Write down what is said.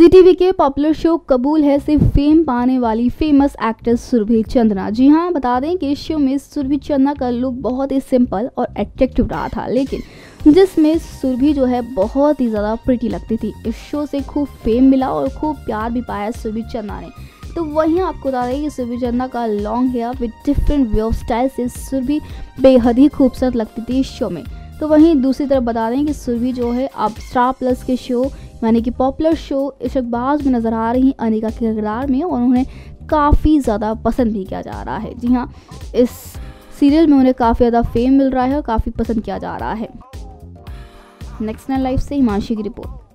जी TV के popular show Qubool Hai से fame पाने वाली फ़ेमस एक्ट्रेस सुरभि चंद्रा जी हाँ बता दें कि इस शो में सुरभि चंद्रा का लुक बहुत ही सिंपल और अट्रैक्टिव रहा था, लेकिन जिसमें सुरभि जो है बहुत ही ज़्यादा प्रिटी लगती थी। इस शो से खूब फेम मिला और खूब प्यार भी पाया सुरभि चंद्रा ने। तो वहीं आपको बता दें कि सुरभि चंद्रा का long hair with different way of style से सुरभि बेहद ही खूबसूरत लगती थी इस शो में। तो वहीं दूसरी तरफ़ बता दें कि सुरभि जो है अब स्टार प्लस के शो यानी कि पॉपुलर शो इशकबाज में नज़र आ रही अनिका के किरदार में और उन्हें काफ़ी ज़्यादा पसंद भी किया जा रहा है। जी हाँ इस सीरियल में उन्हें काफ़ी ज़्यादा फेम मिल रहा है और काफ़ी पसंद किया जा रहा है। नेक्स्ट नाइन लाइफ से हिमांशी की रिपोर्ट।